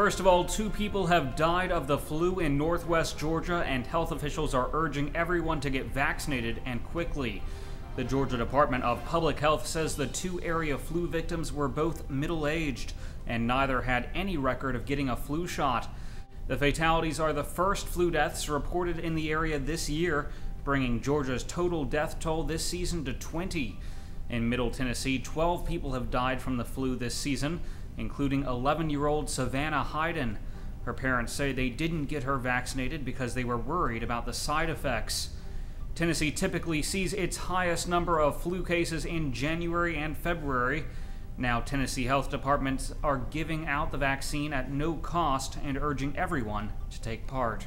First of all, two people have died of the flu in northwest Georgia, and health officials are urging everyone to get vaccinated and quickly. The Georgia Department of Public Health says the two area flu victims were both middle aged, and neither had any record of getting a flu shot. The fatalities are the first flu deaths reported in the area this year, bringing Georgia's total death toll this season to 20. In Middle Tennessee, 12 people have died from the flu this season including 11 year old Savannah Hyden. Her parents say they didn't get her vaccinated because they were worried about the side effects. Tennessee typically sees its highest number of flu cases in January and February. Now, Tennessee health departments are giving out the vaccine at no cost and urging everyone to take part.